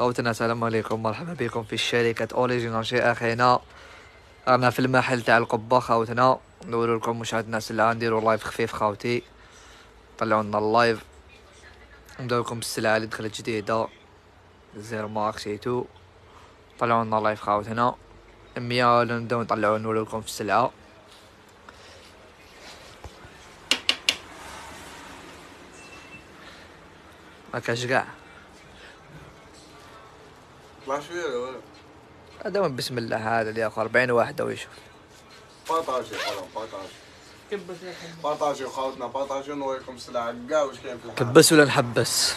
خوتنا السلام عليكم. مرحبا بكم في شركة Original Shoes خوتنا أنا في المحل تاع القبة خوتنا نقول لكم مشاهد الناس اللي نديرو live خفيف خوتي طلعوا لنا ال live نبداو لكم بالسلعة اللي دخلت جديدة. زيرو مارك surtout طلعوا لنا live خوتنا مية نبدأو نطلعو نقول لكم في السلعة. ما كاش طلع شوية ولا؟ بسم الله هذا اللي ياخذ 40 واحد ويشوف بارطاجي خلاص بارطاجي بارطاجي خوتنا بارطاجي نوريكم السلعة كاع واش كاين في الحال؟ كبس ولا نحبس؟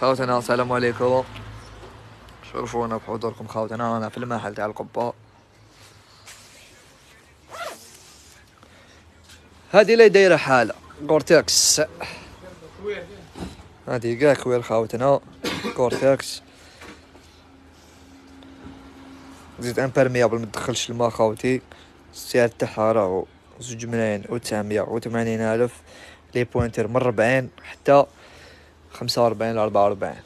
خوتنا السلام عليكم. شرفونا بحضوركم خوتنا أنا في المحل تاع القبة هذه اللي دايرة حالة. Gore-Tex هذه كاع cuir خاوتنا Gore-Tex زيد imperméable ما تدخلش الماء خاوتي. السعر تاعها راهو زوج ملايين وتسعمية وثمانين ألف. les pointures من ربعين حتى خمسة وربعين لأربعة وربعين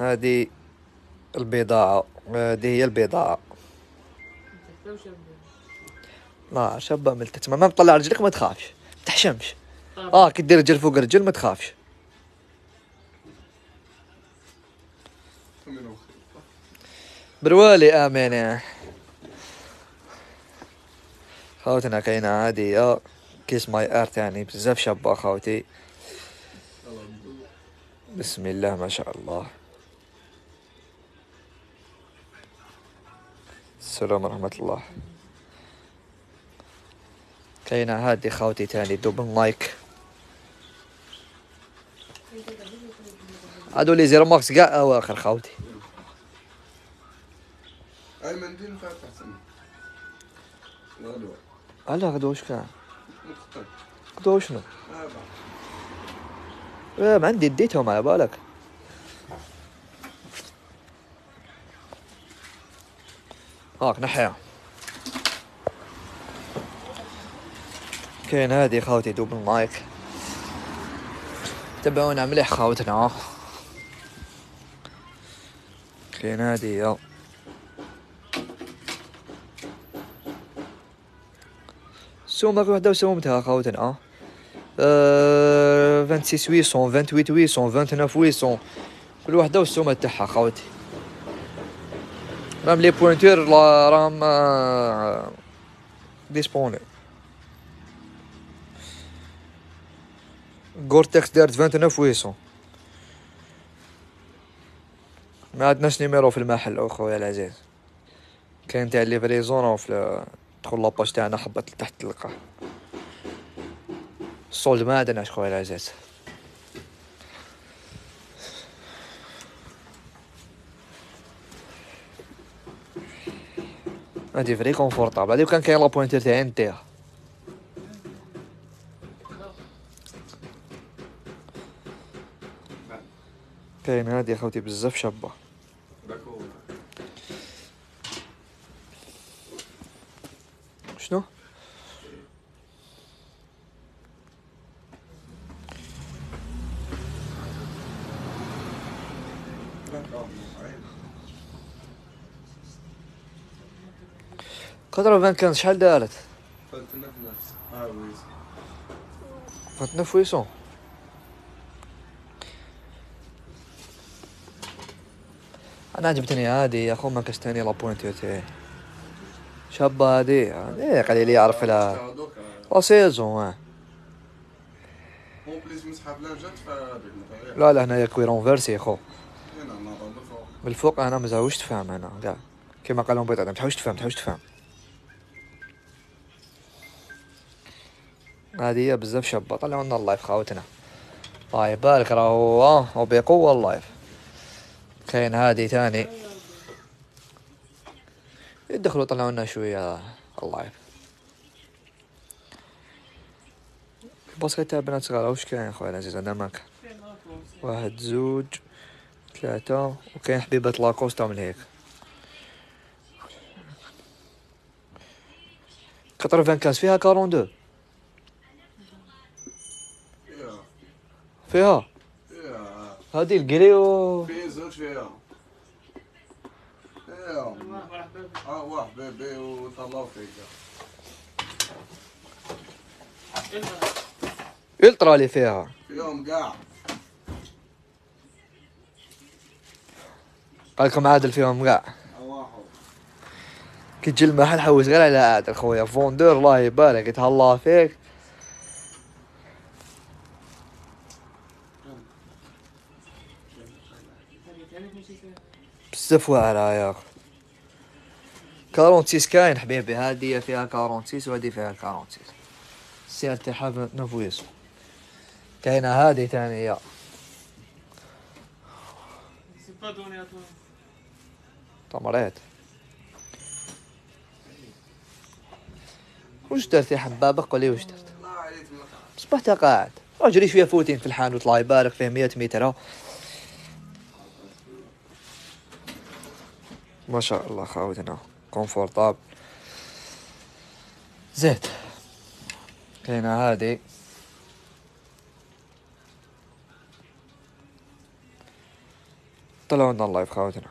هذه البضاعة. هذه هي البضاعة. لا شابة ملتت ما مطلع رجلك ما تخافش. ما تحشمش. آه كي دير رجل فوق رجل ما تخافش. بروالي امين يا خوتنا كاينة هادي كيس ماي ارت يعني بزاف شابة خوتي. بسم الله ما شاء الله. السلام ورحمة الله. كاينة هادي خوتي تاني دوبل لايك هادو لي زيرو ماكس كاع أواخر خوتي. أي منديل فاتح أحسن. غدوة غدوة واش متقطع غدوة شنو؟ آه ما عندي ديتهم على بالك. هاك نحيها كاين هادي خاوتي دوب المايك. تبعونا مليح خاوتنا. كاين هادي يا. سومك وحدة وسومتها خاوتنا. أه. 26 800 28 800 29 800 كل وحدة والسومة تاعها خاوتي. راهم les pointures راهم disponibles Gore-Tex دارت 29 800 ما عندناش numéro في المحل اخويا العزيز. كاين تاع livraison راهو في دخل la page تاعنا حبط لتحت تلقاه الصولد ما عندناش خويا العزيز. هادي vraie confortable هادي كان كاين la pointure تاعي نديها كاين هادي خوتي بزاف شابة داكور شنو؟ قدر فان كان شحال دارت؟ فلتنا في نفس آه ويز فاتنا فويسون أنا عجبتني هادي يا أخو ما كشتني لابوينتير تاعي. شابة هادي هادي قليل يعرف لها لا سيزون آه. لا لا هنايا كوي رونفيرسي يا خو بالفوق أنا ما زاوش تفهم أنا كاع كيما قال لهم بيض ما تحوش تفهم تحوش تفهم. هذه بزاف شابة. طلعوا لنا ال live خاوتنا الله يبارك راهو آه، وبقوة ال live كاين هذه ثاني. يدخلوا طلعوا لنا شوية ال live parce que تاع بنات صغار. واش كاين خويا العزيز أنا معاك. واحد زوج ثلاثة. وكاين حبيبة لاكوستا من هيك. 95 فيها 42 فيها؟ فيها. هادي الكريو في زوج فيها. فيها. آه واحد بيبي وطلعوا فيك الترا اللي فيها. فيهم كاع قالكم عادل فيهم كاع كي تجي المحل حوس غير على عادل خويا vendeur الله يبارك يتهلا فيك. بزاف واعرة يا أخي quarante-six كاين حبيبي هادي فيها quarante-six وهادي فيها quarante-six سير تحب نفويس. كاينة هادي تاني يا. تمريت وش درت يا حبابة قولي وش درت. صبحت قاعد. اجري شوية فوتين في الحانوت؟ الله يبارك فيه 100 متر. ما شاء الله خاوتنا. كونفورتابل زيت كاينة هادي طلعوا لنا اللايف خاوتنا.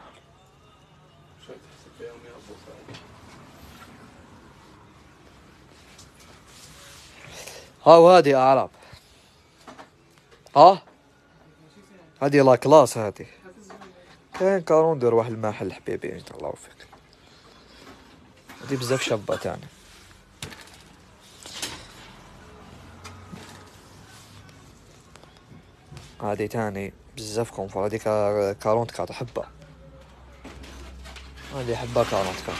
هاو هادي أعراب. ها؟ هادي لا كلاس هادي كاين كارون دير واحد المحل حبيبي الله يوفقك. هادي بزاف شابة تاني هادي تاني بزاف كونفور. هادي كا- كارونت كات احبها هادي احبها كارونت كات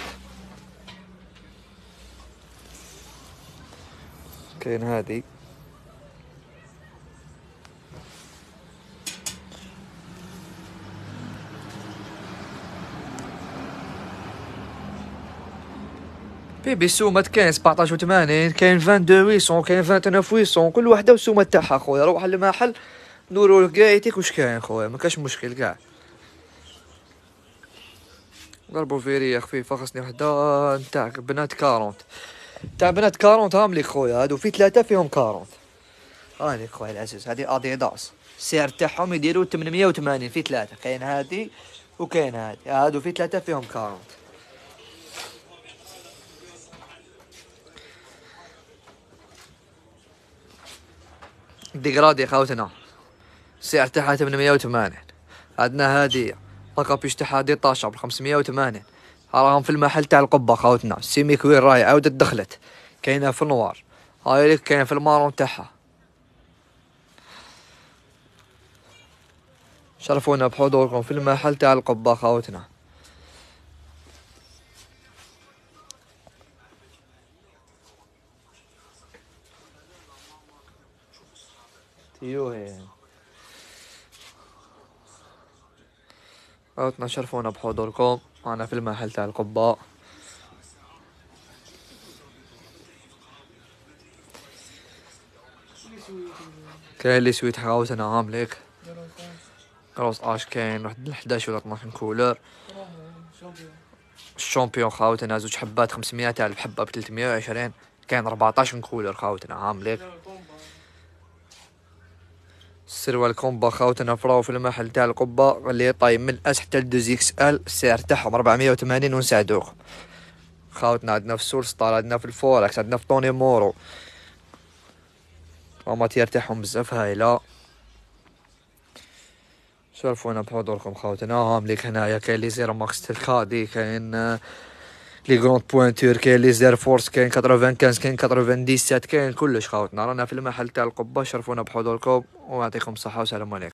كاين هادي. بيبي السومات كاين 17 و 80 كاين 22 ويسون كاين 29 ويسون كل وحده والسومه تاعها خويا روح للمحل نورو لقايتك واش كاين خويا ما كاش مشكل كاع ضربوا فيريا خفيفه خاصني وحده نتاع بنات كارونت تاع بنات كارونت هام ليك خويا هادو في ثلاثة فيهم كارونت هاني خويا العزيز هادي اديداس السعر تاعهم يديروا 880 في ثلاثة كاين هادي وكاين هادي هادو في ثلاثة فيهم quarante dégradé خاوتنا السعر تاعها 880 عندنا هادية لقب تاعها détachée ب 580 راهم في المحل تاع القبة خاوتنا semi cuir راهي عاودت دخلت. كاينة في ال noir. هاي ليك كاينة في ال marron تاعها. شرفونا بحضوركم في المحل تاع القبة خاوتنا تيوه عودنا شرفونا بحضوركم معنا في المحل تاع القباء. كاين لي سويت حراوتنا هامليك كروس أش كاين. واحد 11 ولا 12 كولر الشامبيون خاوتنا زوج حبات 500 الف حبه ب 320 كاين 14 كولر خاوتنا هامليك السروال كومبا خاوتنا فراو في المحل تاع القبة اللي طايب من الأس حتى لدوزيكس أل السعر تاعهم. 480 ونساعدوكم خاوتنا عندنا في سول ستار عندنا في الفوركس عندنا في طوني مورو. الماتير تاعهم بزاف هايلة. شرفونا بحضوركم خاوتنا هام ليك هنايا كاين لي زيرو ماكس تلكادي كاين les grandes pointures كاين les Air Force كاين 95 كاين 97 كاين كلش خاوتنا. رانا في المحل تاع القبة شرفونا بحضوركم ويعطيكم الصحة والسلام عليكم.